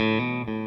Música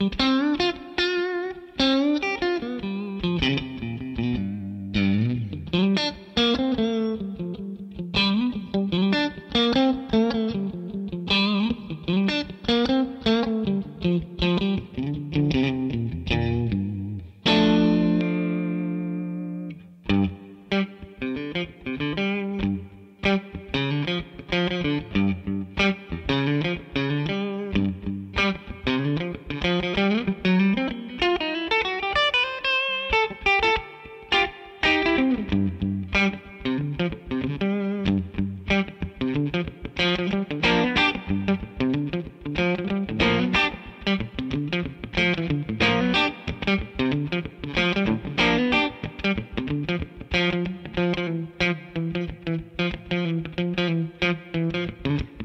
うん。Mm-hmm.